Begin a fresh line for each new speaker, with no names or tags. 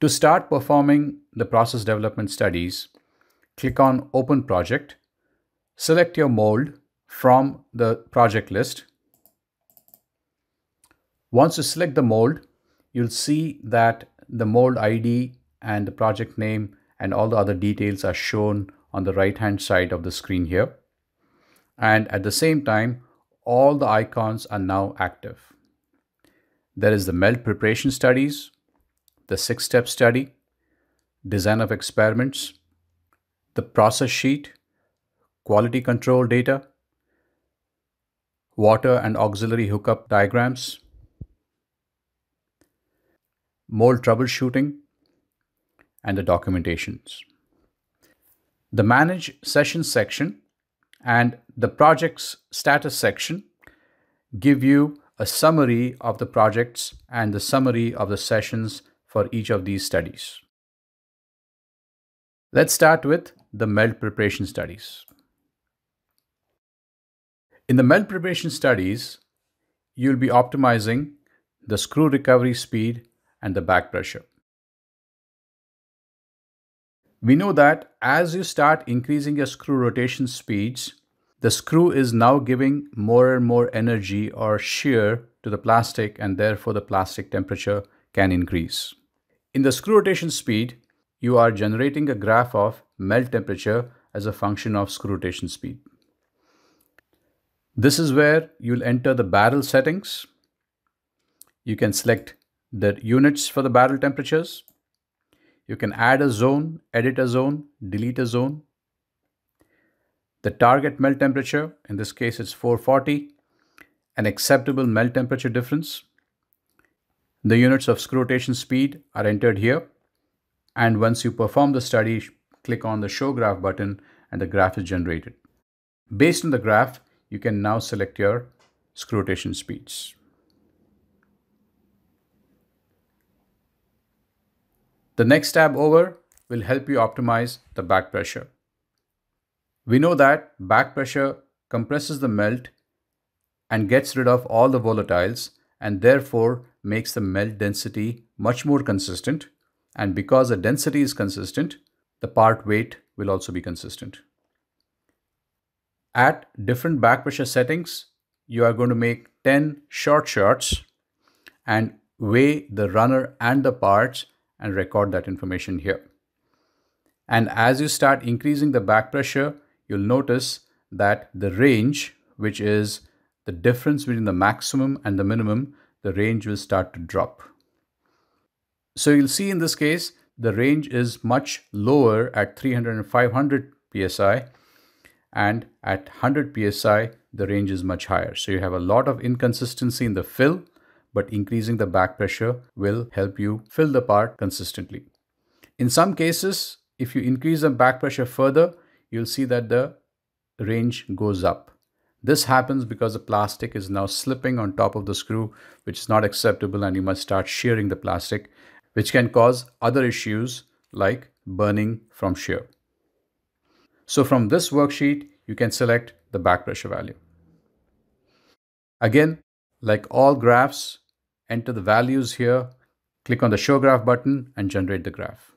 To start performing the process development studies, click on Open Project, select your mold from the project list. Once you select the mold, you'll see that the mold ID and the project name and all the other details are shown on the right hand side of the screen here. And at the same time, all the icons are now active. There is the melt preparation studies, the six step study, design of experiments, the process sheet, quality control data, water and auxiliary hookup diagrams, mold troubleshooting, and the documentations. The Manage Sessions section and the Projects Status section give you a summary of the projects and the summary of the sessions for each of these studies. Let's start with the melt preparation studies. In the melt preparation studies, you'll be optimizing the screw recovery speed and the back pressure. We know that as you start increasing your screw rotation speeds, the screw is now giving more and more energy or shear to the plastic and therefore the plastic temperature can increase. In the screw rotation speed, you are generating a graph of melt temperature as a function of screw rotation speed. This is where you'll enter the barrel settings. You can select the units for the barrel temperatures. You can add a zone, edit a zone, delete a zone. The target melt temperature, in this case it's 440, an acceptable melt temperature difference. The units of screw rotation speed are entered here. And once you perform the study, click on the show graph button and the graph is generated. Based on the graph, you can now select your screw rotation speeds. The next tab over will help you optimize the back pressure. We know that back pressure compresses the melt and gets rid of all the volatiles and therefore makes the melt density much more consistent. And because the density is consistent, the part weight will also be consistent. At different back pressure settings, you are going to make 10 short shots and weigh the runner and the parts and record that information here. And as you start increasing the back pressure, you'll notice that the range, which is the difference between the maximum and the minimum, the range will start to drop. So you'll see in this case, the range is much lower at 300 and 500 psi and at 100 psi the range is much higher so you have a lot of inconsistency in the fill but increasing the back pressure will help you fill the part consistently. In some cases, if you increase the back pressure further, you'll see that the range goes up. This happens because the plastic is now slipping on top of the screw, which is not acceptable and you must start shearing the plastic, which can cause other issues like burning from shear. So from this worksheet, you can select the back pressure value. Again, like all graphs, enter the values here, click on the show graph button and generate the graph.